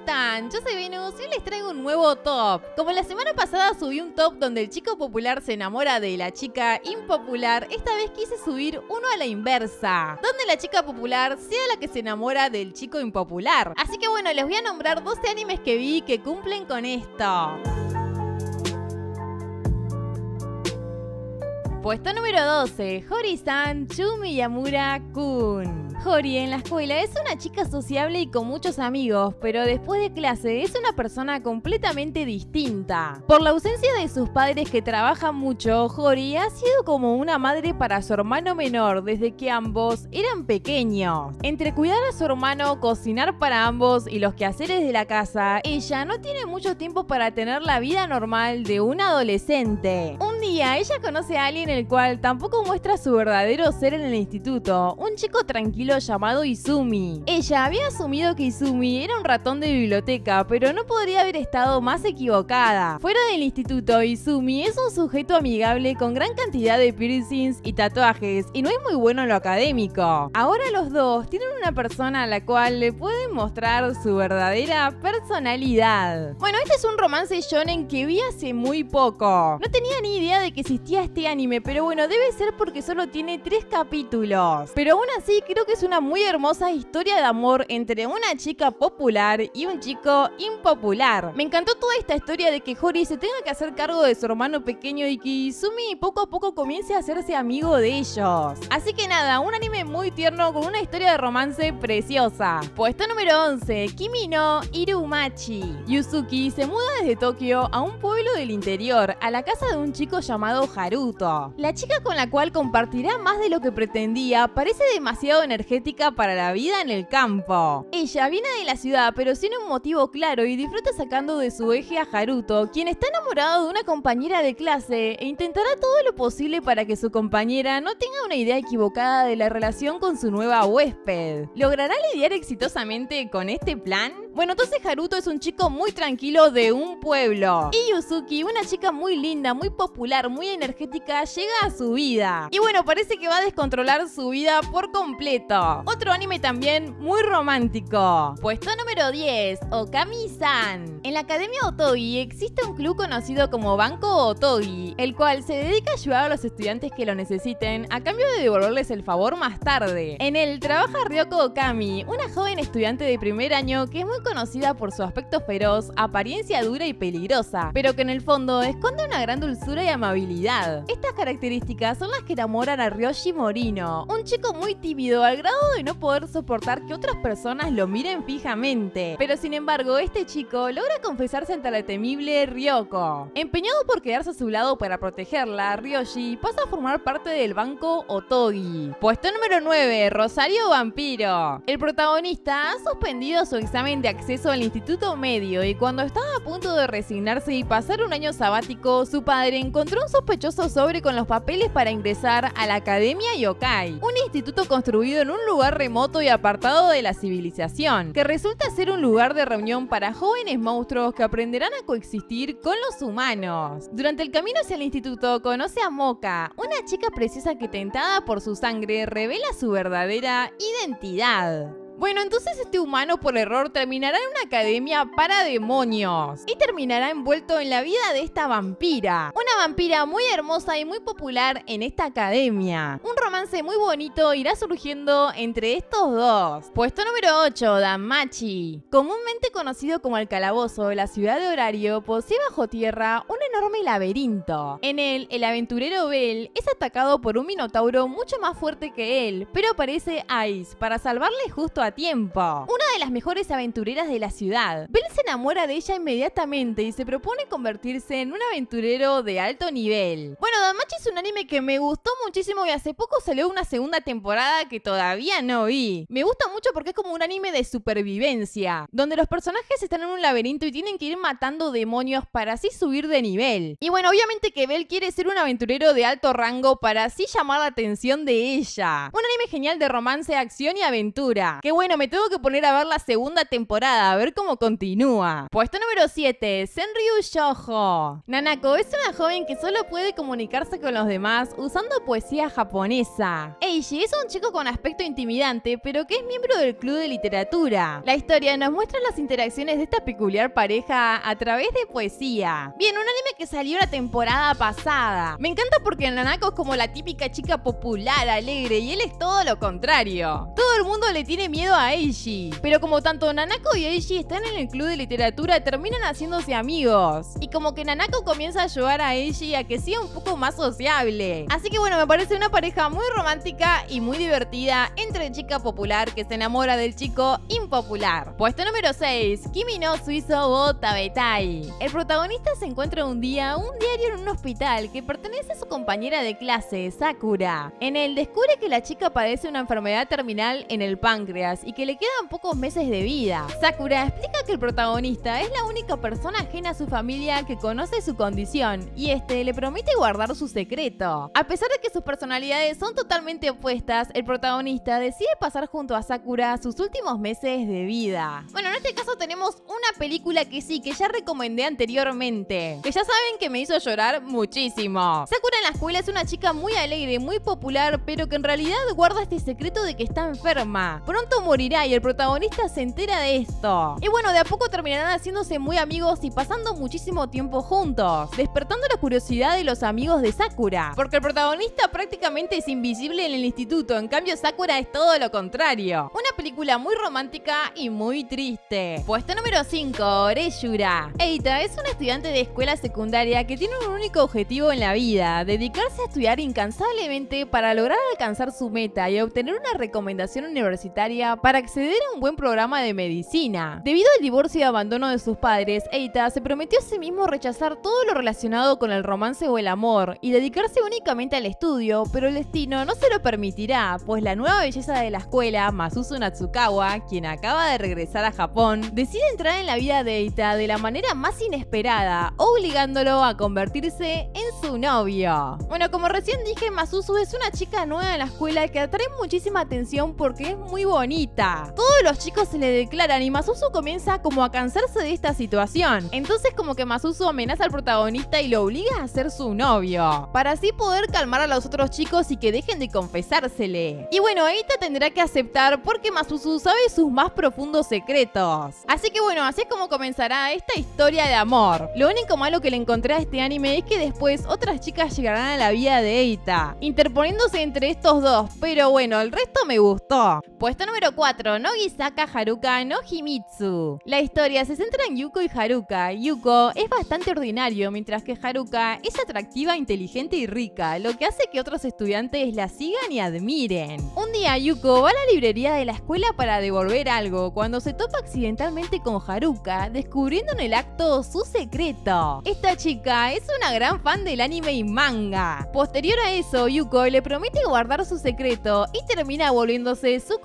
están? Yo soy Venus y les traigo un nuevo top. Como la semana pasada subí un top donde el chico popular se enamora de la chica impopular, esta vez quise subir uno a la inversa, donde la chica popular sea la que se enamora del chico impopular. Así que bueno, les voy a nombrar 12 animes que vi que cumplen con esto. Puesto número 12, Hori-san Chumi Yamura Kun. Hori en la escuela es una chica sociable y con muchos amigos, pero después de clase es una persona completamente distinta. Por la ausencia de sus padres que trabajan mucho, Hori ha sido como una madre para su hermano menor desde que ambos eran pequeños. Entre cuidar a su hermano, cocinar para ambos y los quehaceres de la casa, ella no tiene mucho tiempo para tener la vida normal de un adolescente. Un día ella conoce a alguien el cual tampoco muestra su verdadero ser en el instituto, un chico tranquilo llamado Izumi. Ella había asumido que Izumi era un ratón de biblioteca, pero no podría haber estado más equivocada. Fuera del instituto, Izumi es un sujeto amigable con gran cantidad de piercings y tatuajes, y no es muy bueno en lo académico. Ahora los dos tienen una persona a la cual le pueden mostrar su verdadera personalidad. Bueno, este es un romance shonen que vi hace muy poco. No tenía ni idea de que existía este anime, pero bueno, debe ser porque solo tiene tres capítulos. Pero aún así creo que es una muy hermosa historia de amor entre una chica popular y un chico impopular. Me encantó toda esta historia de que Hori se tenga que hacer cargo de su hermano pequeño y que Izumi poco a poco comience a hacerse amigo de ellos. Así que nada, un anime muy tierno con una historia de romance preciosa. Puesto número 11, Kimi no Irumachi. Yuzuki se muda desde Tokio a un pueblo del interior, a la casa de un chico llamado Haruto. La chica con la cual compartirá más de lo que pretendía parece demasiado energética para la vida en el campo. Ella viene de la ciudad, pero tiene un motivo claro y disfruta sacando de su eje a Haruto, quien está enamorado de una compañera de clase e intentará todo lo posible para que su compañera no tenga una idea equivocada de la relación con su nueva huésped. ¿Logrará lidiar exitosamente con este plan? Bueno, entonces Haruto es un chico muy tranquilo de un pueblo. Y Yuzuki, una chica muy linda, muy popular, muy energética, llega a su vida. Y bueno, parece que va a descontrolar su vida por completo. Otro anime también muy romántico. Puesto número 10, Okami-san. En la Academia Otogi existe un club conocido como Banco Otogi, el cual se dedica a ayudar a los estudiantes que lo necesiten a cambio de devolverles el favor más tarde. En él trabaja Ryoko Okami, una joven estudiante de primer año que es muy conocida por su aspecto feroz, apariencia dura y peligrosa, pero que en el fondo esconde una gran dulzura y amabilidad. Estas características son las que enamoran a Ryoshi Morino, un chico muy tímido al grado de no poder soportar que otras personas lo miren fijamente. Pero sin embargo, este chico logra confesarse ante la temible Ryoko. Empeñado por quedarse a su lado para protegerla, Ryoshi pasa a formar parte del banco Otogi. Puesto número 9, Rosario Vampiro. El protagonista ha suspendido su examen de acceso al instituto medio y cuando estaba a punto de resignarse y pasar un año sabático, su padre encontró un sospechoso sobre con los papeles para ingresar a la Academia Yokai, un instituto construido en un lugar remoto y apartado de la civilización, que resulta ser un lugar de reunión para jóvenes monstruos que aprenderán a coexistir con los humanos. Durante el camino hacia el instituto conoce a Moka, una chica preciosa que tentada por su sangre revela su verdadera identidad. Bueno, entonces este humano por error terminará en una academia para demonios y terminará envuelto en la vida de esta vampira. Una vampira muy hermosa y muy popular en esta academia. Un romance muy bonito irá surgiendo entre estos dos. Puesto número 8, Danmachi. Comúnmente conocido como el calabozo de la ciudad de Horario, posee bajo tierra un enorme laberinto. En él, el aventurero Bell es atacado por un minotauro mucho más fuerte que él, pero aparece Ice para salvarle justo a tiempo. Una de las mejores aventureras de la ciudad. Bell se enamora de ella inmediatamente y se propone convertirse en un aventurero de alto nivel. Bueno, Danmachi es un anime que me gustó muchísimo y hace poco salió una segunda temporada que todavía no vi. Me gusta mucho porque es como un anime de supervivencia, donde los personajes están en un laberinto y tienen que ir matando demonios para así subir de nivel. Y bueno, obviamente que Bell quiere ser un aventurero de alto rango para así llamar la atención de ella. Un anime genial de romance, acción y aventura. Que bueno, me tengo que poner a ver la segunda temporada, a ver cómo continúa. Puesto número 7, Senryu Shoujo. Nanako es una joven que solo puede comunicarse con los demás usando poesía japonesa. Eiji es un chico con aspecto intimidante, pero que es miembro del club de literatura. La historia nos muestra las interacciones de esta peculiar pareja a través de poesía. Bien, un anime que salió la temporada pasada. Me encanta porque Nanako es como la típica chica popular, alegre, y él es todo lo contrario. Todo el mundo le tiene miedo a Eiji. Pero como tanto Nanako y Eiji están en el club de literatura, terminan haciéndose amigos. Y como que Nanako comienza a ayudar a Eiji a que sea un poco más sociable. Así que bueno, me parece una pareja muy romántica y muy divertida entre chica popular que se enamora del chico impopular. Puesto número 6, Kimi no Suizo wo Tabetai. El protagonista se encuentra un día un diario en un hospital que pertenece a su compañera de clase, Sakura. En él descubre que la chica padece una enfermedad terminal en el páncreas y que le quedan pocos meses de vida. Sakura explica que el protagonista es la única persona ajena a su familia que conoce su condición y este le promete guardar su secreto. A pesar de que sus personalidades son totalmente opuestas, el protagonista decide pasar junto a Sakura sus últimos meses de vida. Bueno, en este caso tenemos una película que sí, que ya recomendé anteriormente, que ya saben que me hizo llorar muchísimo. Sakura en la escuela es una chica muy alegre, muy popular, pero que en realidad guarda este secreto de que está enferma. Pronto morirá y el protagonista se entera de esto. Y bueno, de a poco terminarán haciéndose muy amigos y pasando muchísimo tiempo juntos, despertando la curiosidad de los amigos de Sakura, porque el protagonista prácticamente es invisible en el instituto, en cambio Sakura es todo lo contrario. Una película muy romántica y muy triste. Puesto número 5, Oreyura. Eita es una estudiante de escuela secundaria que tiene un único objetivo en la vida, dedicarse a estudiar incansablemente para lograr alcanzar su meta y obtener una recomendación universitaria para acceder a un buen programa de medicina. Debido al divorcio y abandono de sus padres, Eita se prometió a sí mismo rechazar todo lo relacionado con el romance o el amor y dedicarse únicamente al estudio, pero el destino no se lo permitirá, pues la nueva belleza de la escuela, Masuzu Natsukawa, quien acaba de regresar a Japón, decide entrar en la vida de Eita de la manera más inesperada, obligándolo a convertirse en su novio. Bueno, como recién dije, Masuzu es una chica nueva en la escuela que atrae muchísima atención porque es muy bonita. Todos los chicos se le declaran y Masuzu comienza como a cansarse de esta situación. Entonces como que Masuzu amenaza al protagonista y lo obliga a ser su novio, para así poder calmar a los otros chicos y que dejen de confesársele. Y bueno, Eita tendrá que aceptar porque Masuzu sabe sus más profundos secretos. Así que bueno, así es como comenzará esta historia de amor. Lo único malo que le encontré a este anime es que después otras chicas llegarán a la vida de Eita, interponiéndose entre estos dos, pero bueno, el resto me gustó. Puesto número 4, Nogisaka Haruka no Himitsu. La historia se centra en Yuko y Haruka. Yuko es bastante ordinario, mientras que Haruka es atractiva, inteligente y rica, lo que hace que otros estudiantes la sigan y admiren. Un día Yuko va a la librería de la escuela para devolver algo, cuando se topa accidentalmente con Haruka, descubriendo en el acto su secreto. Esta chica es una gran fan del anime y manga. Posterior a eso, Yuko le promete guardar su secreto y termina volviéndose su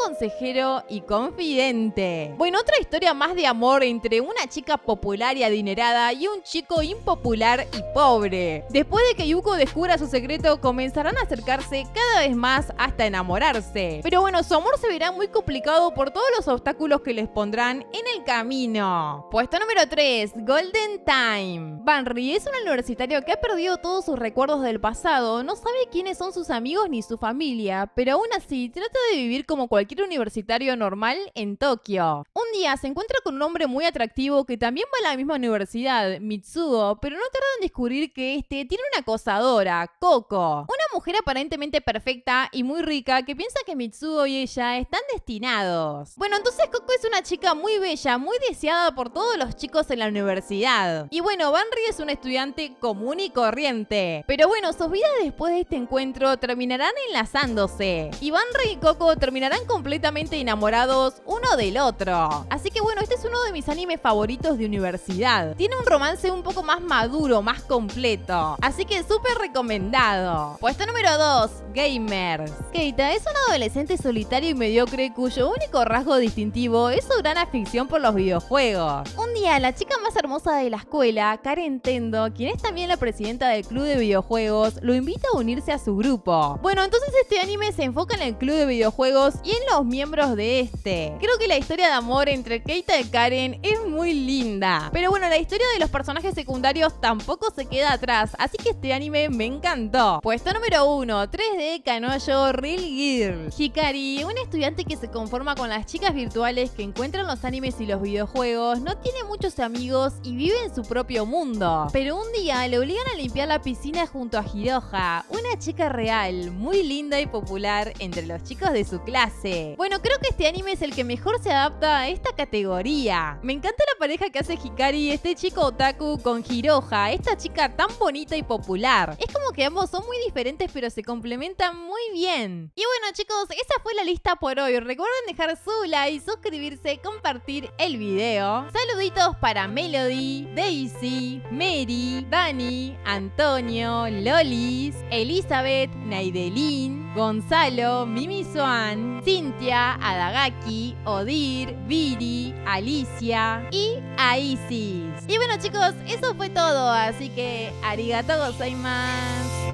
y confidente. Bueno, otra historia más de amor entre una chica popular y adinerada y un chico impopular y pobre. Después de que Yuko descubra su secreto, comenzarán a acercarse cada vez más hasta enamorarse. Pero bueno, su amor se verá muy complicado por todos los obstáculos que les pondrán en el camino. Puesto número 3, Golden Time. Banry es un universitario que ha perdido todos sus recuerdos del pasado, no sabe quiénes son sus amigos ni su familia, pero aún así trata de vivir como cualquier universitario normal en Tokio. Un día se encuentra con un hombre muy atractivo que también va a la misma universidad, Mitsuo, pero no tarda en descubrir que este tiene una acosadora, Coco, una mujer aparentemente perfecta y muy rica que piensa que Mitsuo y ella están destinados. Bueno, entonces Coco es una chica muy bella, muy deseada por todos los chicos en la universidad. Y bueno, Banry es un estudiante común y corriente. Pero bueno, sus vidas después de este encuentro terminarán enlazándose. Y Banry y Coco terminarán completamente enamorados uno del otro. Así que bueno, este es uno de mis animes favoritos de universidad. Tiene un romance un poco más maduro, más completo. Así que súper recomendado. Puesto número 2, gamers. Keita es un adolescente solitario y mediocre cuyo único rasgo distintivo es su gran afición por los videojuegos. Un día, la chica más hermosa de la escuela, Karen Tendo, quien es también la presidenta del club de videojuegos, lo invita a unirse a su grupo. Bueno, entonces este anime se enfoca en el club de videojuegos y en los miembros de este. Creo que la historia de amor entre Keita y Karen es muy linda. Pero bueno, la historia de los personajes secundarios tampoco se queda atrás, así que este anime me encantó. Puesto número 1, 3D Kanoyo Real Girl. Hikari, una estudiante que se conforma con las chicas virtuales que encuentran los animes y los videojuegos, no tiene muchos amigos y vive en su propio mundo. Pero un día le obligan a limpiar la piscina junto a Hiroha, una chica real, muy linda y popular entre los chicos de su clase. Bueno, creo que este anime es el que mejor se adapta a esta categoría. Me encanta la pareja que hace Hikari, este chico otaku con Hiroha, esta chica tan bonita y popular. Es como que ambos son muy diferentes pero se complementan muy bien. Y bueno chicos, esa fue la lista por hoy. Recuerden dejar su like, suscribirse, compartir el video. Saluditos para Melody, Daisy, Mary, Dani, Antonio, Lolis, Elizabeth, Naidelin, Gonzalo, Mimi Swan, Cintia, Adagaki, Odir, Viri, Alicia y Aisis. Y bueno chicos, eso fue todo, así que arigato gozaimasu.